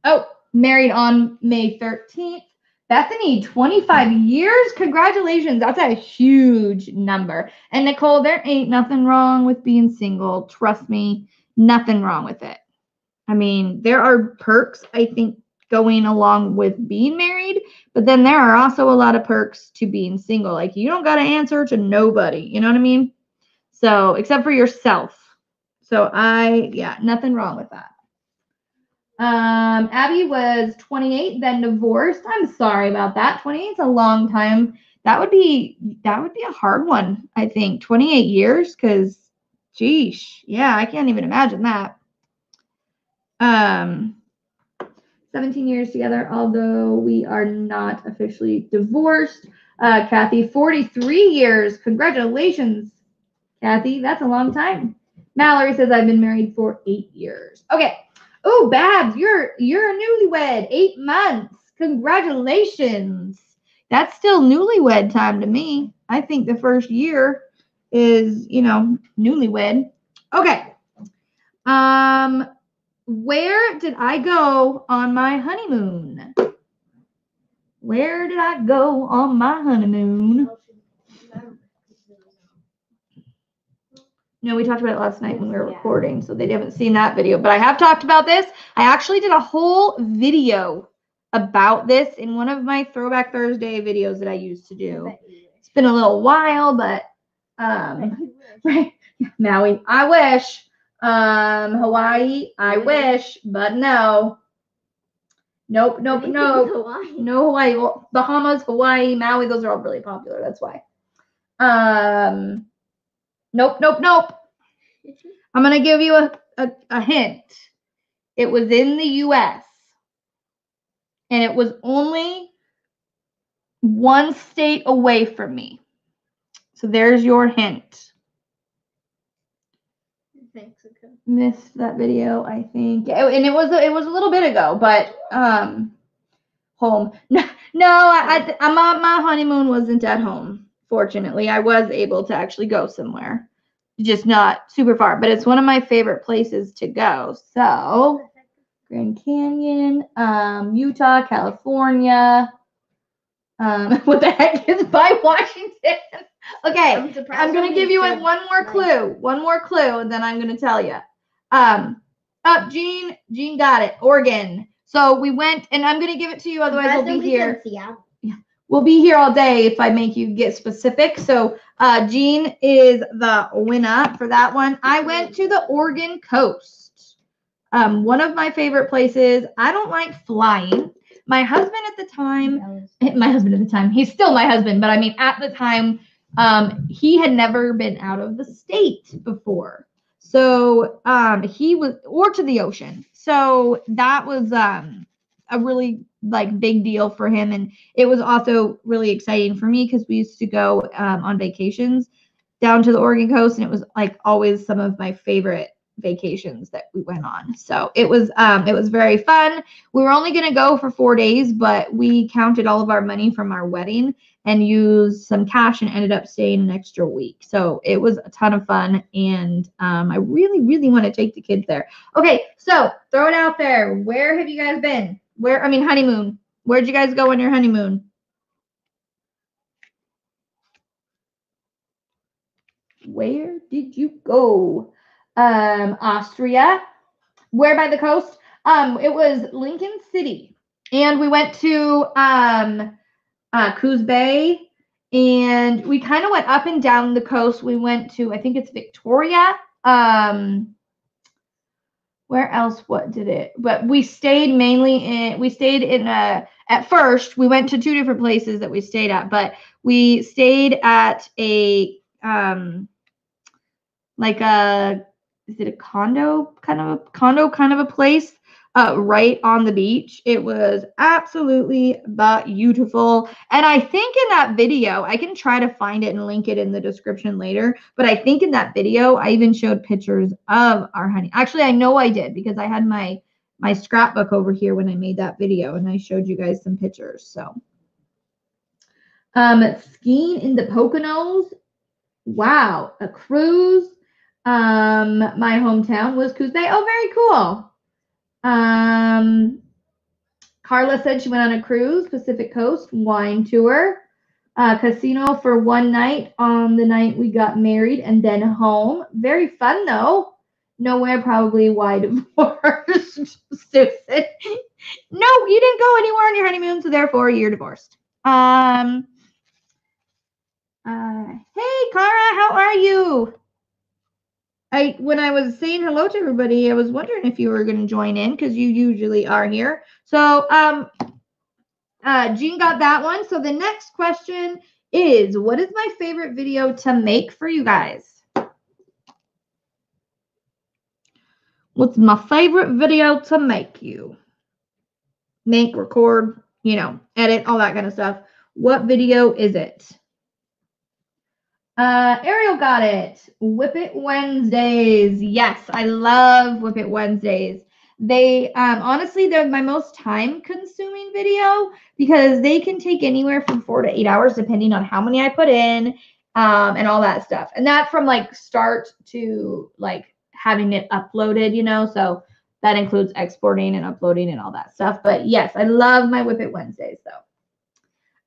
oh, married on May 13th. Bethany, 25 years. Congratulations. That's a huge number. And Nicole, there ain't nothing wrong with being single. Trust me, nothing wrong with it. I mean, there are perks, I think, going along with being married, but then there are also a lot of perks to being single. Like, you don't got to answer to nobody. You know what I mean? So, except for yourself. So, I, yeah, nothing wrong with that. Um, Abby was 28, then divorced. I'm sorry about that. 28 is a long time. That would be that would be a hard one, I think. 28 years, because geesh, yeah, I can't even imagine that. Um 17 years together, although we are not officially divorced. Uh, Kathy, 43 years. Congratulations, Kathy. That's a long time. Mallory says I've been married for eight years. Okay. Oh, Babs, you're you're a newlywed. Eight months. Congratulations. That's still newlywed time to me. I think the first year is, you know, newlywed. Okay. Um, where did I go on my honeymoon? Where did I go on my honeymoon? No, we talked about it last night when we were recording, so they haven't seen that video. But I have talked about this. I actually did a whole video about this in one of my Throwback Thursday videos that I used to do. It's been a little while, but um, right, Maui, I wish. Um, Hawaii, I wish, but no. Nope, nope, no. No Hawaii. Well, Bahamas, Hawaii, Maui, those are all really popular. That's why. Um, nope, nope, nope. I'm gonna give you a, a, a hint. It was in the US. And it was only one state away from me. So there's your hint. Mexico. Missed that video, I think. And it was it was a little bit ago, but um home. No, no, I, I my, my honeymoon wasn't at home. Fortunately, I was able to actually go somewhere. Just not super far, but it's one of my favorite places to go. So, Grand Canyon, um, Utah, California. Um, what the heck is by Washington? okay, I'm I'm gonna give you you a, said one more clue. One more clue, and then I'm gonna tell you. Um, up, Jean. Jean got it. Oregon. So we went, and I'm gonna give it to you. Otherwise, we'll be here. Seattle. We'll be here all day if I make you get specific. So, uh, Jean is the winner for that one. I went to the Oregon coast. Um, one of my favorite places. I don't like flying. My husband at the time my husband at the time. He's still my husband, but I mean at the time, um, he had never been out of the state before. So um he was or to the ocean. So that was um a really like big deal for him. And it was also really exciting for me because we used to go um, on vacations down to the Oregon coast, and it was like always some of my favorite vacations that we went on. So it was um it was very fun we were only going to go for four days, but we counted all of our money from our wedding and used some cash and ended up staying an extra week. So it was a ton of fun. And um, I really, really want to take the kids there. Okay, so throw it out there. Where have you guys been? Where, I mean, honeymoon. Where'd you guys go on your honeymoon? Where did you go? Um, Austria. Where by the coast? Um, it was Lincoln City, and we went to um, uh, Coos Bay, and we kind of went up and down the coast. We went to, I think it's Victoria. Um, where else? What did it? But we stayed mainly in. We stayed in a. At first, we went to two different places that we stayed at, but we stayed at a um, like a is it a condo kind of a condo kind of a place uh, right on the beach. It was absolutely beautiful. And I think in that video, I can try to find it and link it in the description later. But I think in that video, I even showed pictures of our honey. Actually, I know I did because I had my my scrapbook over here when I made that video and I showed you guys some pictures. So um skiing in the Poconos. Wow, a cruise. Um, my hometown was Coos Bay. Oh, very cool. Um, Carla said she went on a cruise, Pacific Coast wine tour, uh, casino for one night on the night we got married, and then home. Very fun though. Nowhere probably why divorced, Susan. no, you didn't go anywhere on your honeymoon, so therefore you're divorced. Um. Uh, hey, Cara, how are you? I when I was saying hello to everybody, I was wondering if you were going to join in because you usually are here. So, um, uh, Jean got that one. So the next question is, what is my favorite video to make for you guys? What's my favorite video to make you? Make, record, you know, edit, all that kind of stuff. What video is it? Uh, Ariel got it. Whip It Wednesdays. Yes, I love Whip It Wednesdays. They um, honestly, they're my most time consuming video because they can take anywhere from four to eight hours depending on how many I put in um, and all that stuff. And that from like start to like having it uploaded, you know. So that includes exporting and uploading and all that stuff. But yes, I love my Whip It Wednesdays though.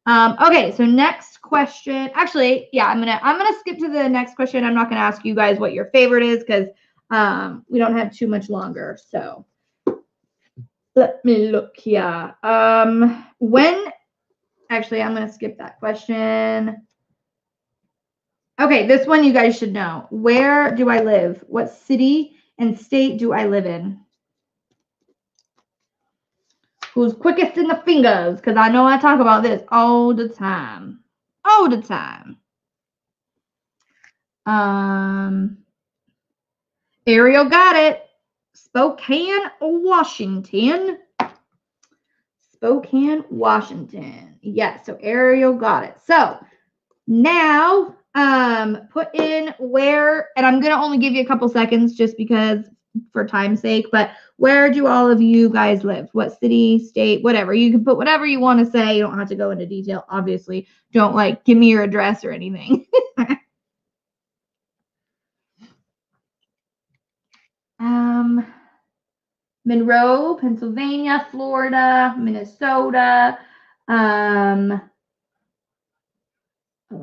Um, okay, so next question. Actually, yeah, I'm gonna I'm gonna skip to the next question. I'm not gonna ask you guys what your favorite is because um, we don't have too much longer. So let me look here. Um, when actually I'm gonna skip that question. Okay, this one you guys should know. Where do I live? What city and state do I live in? Who's quickest in the fingers, because I know I talk about this all the time. All the time. Um, Ariel got it. Spokane, Washington. Spokane, Washington. Yes, so Ariel got it. So now um put in where and I'm gonna only give you a couple seconds just because for time's sake, but where do all of you guys live? What city, state, whatever. You can put whatever you want to say. You don't have to go into detail, obviously. Don't like give me your address or anything. um Monroe, Pennsylvania, Florida, Minnesota. Um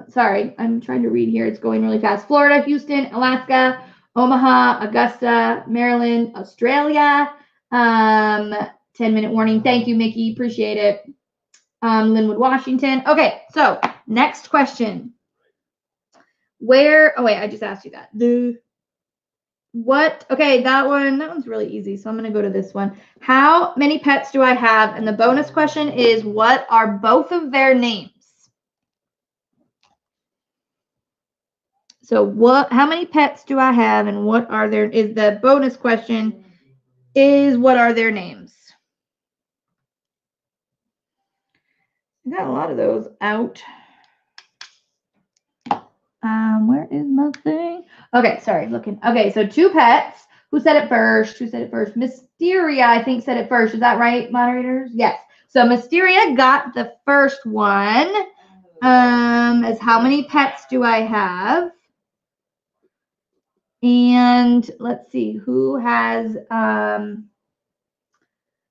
sorry, I'm trying to read here. It's going really fast. Florida, Houston, Alaska, Omaha, Augusta, Maryland, Australia. Um, 10 minute warning. Thank you, Mickey. Appreciate it. Um, Lynnwood, Washington. Okay, so next question. Where, oh wait, I just asked you that. The what, okay, that one, that one's really easy. So I'm going to go to this one. How many pets do I have? And the bonus question is what are both of their names? So what how many pets do I have and what are their is the bonus question is what are their names? I got a lot of those out. Um, where is my thing? Okay, sorry, looking. Okay, so two pets. Who said it first? Who said it first? Mysteria, I think, said it first. Is that right, moderators? Yes. So Mysteria got the first one. Um, as how many pets do I have? And let's see who has. Um,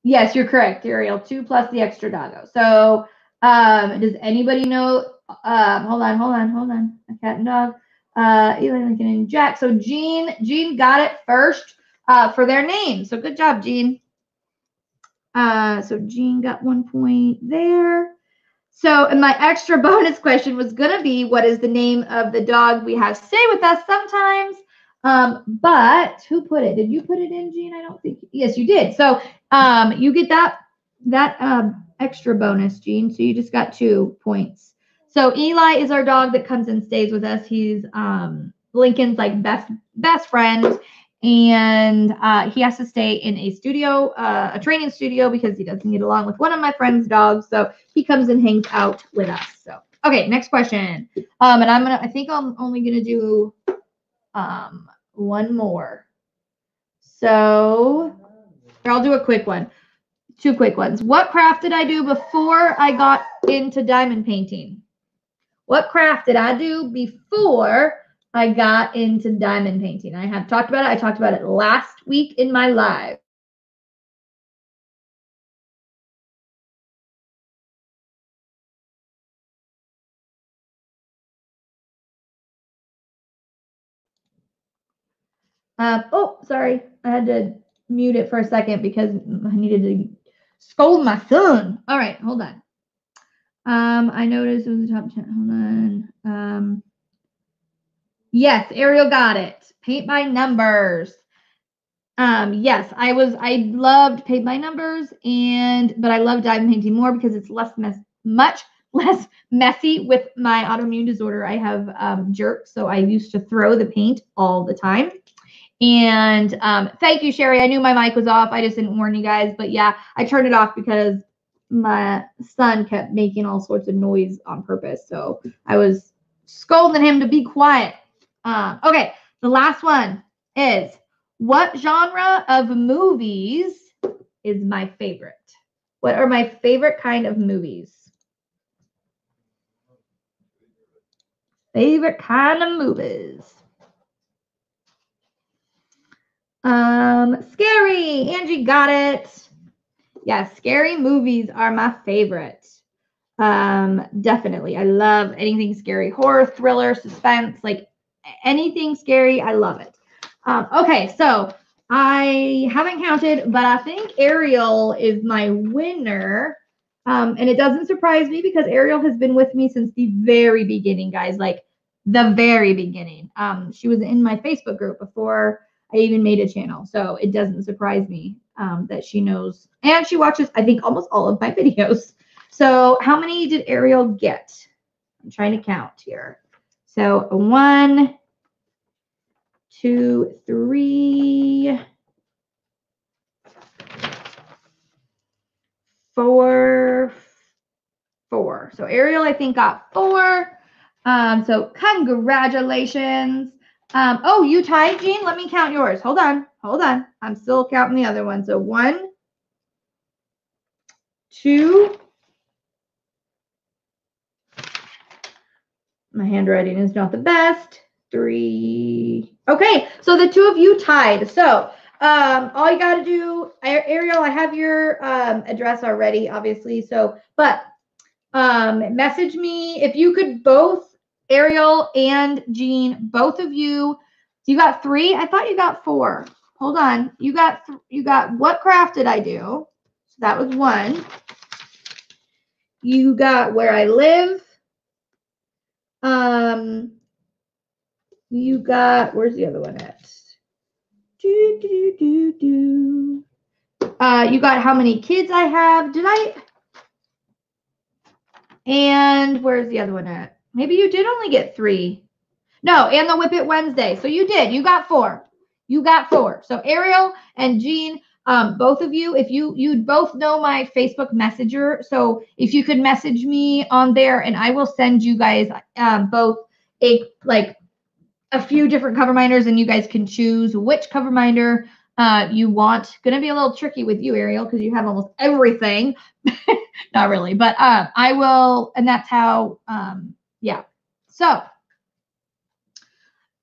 yes, you're correct, Ariel. Two plus the extra doggo. So um, does anybody know? Um, hold on, hold on, hold on. A cat and dog. Uh, Eli Lincoln and Jack. So Jean, Jean got it first uh, for their name. So good job, Jean. Uh, so Jean got one point there. So, and my extra bonus question was going to be what is the name of the dog we have stay with us sometimes? Um, but who put it? Did you put it in, Jean? I don't think. Yes, you did. So um, you get that that um, extra bonus, Jean. So you just got two points. So Eli is our dog that comes and stays with us. He's um, Lincoln's like best best friend, and uh, he has to stay in a studio, uh, a training studio, because he doesn't get along with one of my friend's dogs. So he comes and hangs out with us. So okay, next question. Um, and I'm gonna, I think I'm only gonna do um one more. So I'll do a quick one. Two quick ones. What craft did I do before I got into diamond painting? What craft did I do before I got into diamond painting? I have talked about it. I talked about it last week in my live. Um, oh, sorry. I had to mute it for a second because I needed to scold my son. All right, hold on. Um, I noticed it was the top 10. Hold on. Um, yes, Ariel got it. Paint by numbers. Um, yes, I was, I loved paint by numbers and, but I love diamond painting more because it's less mess, much less messy with my autoimmune disorder. I have um, so I used to throw the paint all the time. And um, thank you, Sherry. I knew my mic was off. I just didn't warn you guys. But yeah, I turned it off because my son kept making all sorts of noise on purpose. So I was scolding him to be quiet. Uh, okay, the last one is what genre of movies is my favorite? What are my favorite kind of movies? Favorite kind of movies. Um, scary. Angie got it. Yeah, scary movies are my favorite. Um, definitely. I love anything scary, horror, thriller, suspense, like anything scary. I love it. Um, okay, so I haven't counted, but I think Ariel is my winner. Um, and it doesn't surprise me because Ariel has been with me since the very beginning, guys. Like the very beginning. Um, she was in my Facebook group before I even made a channel. So it doesn't surprise me um, that she knows. And she watches, I think, almost all of my videos. So how many did Ariel get? I'm trying to count here. So one, two, three, four, four. So Ariel, I think, got four. Um, so congratulations. Um, oh, you tied, Jean? Let me count yours. Hold on. Hold on. I'm still counting the other one. So one, two. My handwriting is not the best. Three. Okay, so the two of you tied. So um, all you got to do, Ariel, I have your um, address already, obviously. So, but um, message me if you could both Ariel and Jean, both of you. You got three? I thought you got four. Hold on. You got you got what craft did I do? So that was one. You got where I live. Um you got where's the other one at? Do, do, do, do. Uh, you got how many kids I have. Did I? And where's the other one at? Maybe you did only get three. No, and the Whip It Wednesday. So you did. You got four. You got four. So Ariel and Jean, um, both of you, if you you both know my Facebook Messenger, so if you could message me on there, and I will send you guys um, both a like a few different cover minders, and you guys can choose which cover minder uh, you want. Going to be a little tricky with you, Ariel, because you have almost everything. Not really, but uh, I will, and that's how um, yeah. So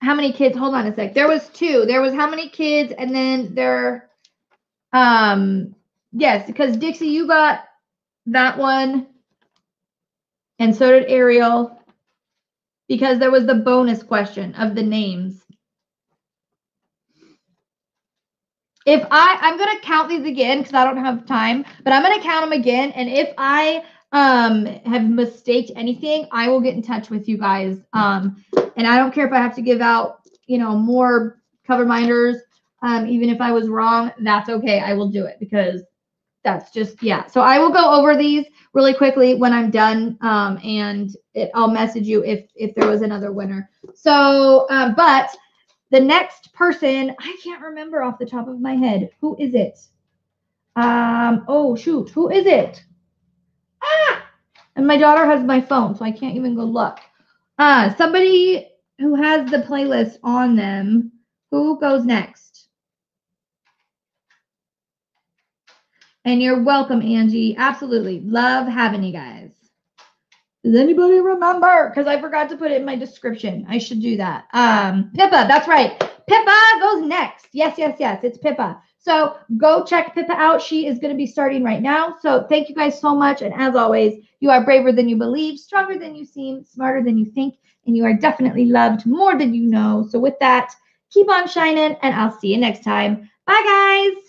how many kids? Hold on a sec. There was two. There was how many kids? And then there, um, yes, because Dixie, you got that one. And so did Ariel. Because there was the bonus question of the names. If I, I'm going to count these again because I don't have time, but I'm going to count them again. And if I um have mistaked anything, I will get in touch with you guys. Um, and I don't care if I have to give out, you know, more cover minders. Um, even if I was wrong, that's okay. I will do it because that's just yeah. So I will go over these really quickly when I'm done, um, and it, I'll message you if if there was another winner. So, um, but the next person, I can't remember off the top of my head. Who is it? Um, oh shoot, who is it? Ah! And my daughter has my phone, so I can't even go look. Uh, somebody who has the playlist on them. Who goes next? And you're welcome, Angie. Absolutely. Love having you guys. Does anybody remember? Because I forgot to put it in my description. I should do that. Um, Pippa, that's right. Pippa goes next. Yes, yes, yes. It's Pippa. So go check Pippa out. She is going to be starting right now. So thank you guys so much. And as always, you are braver than you believe, stronger than you seem, smarter than you think, and you are definitely loved more than you know. So with that, keep on shining, and I'll see you next time. Bye, guys.